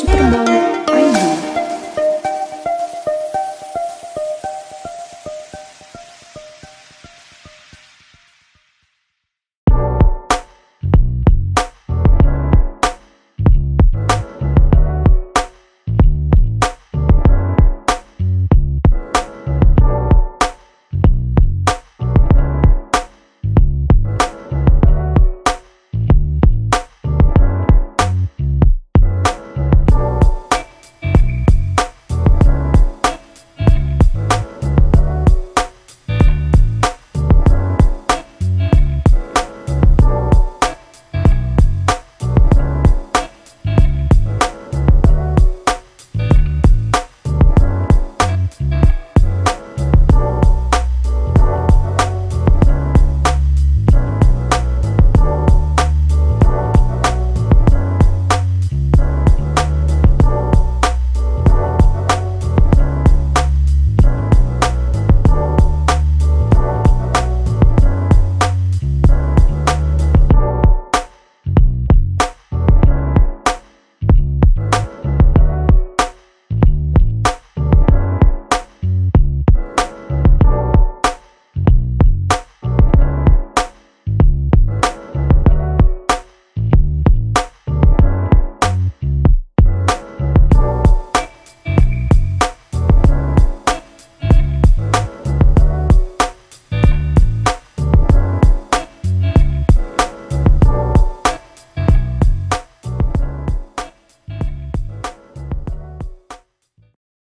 什么？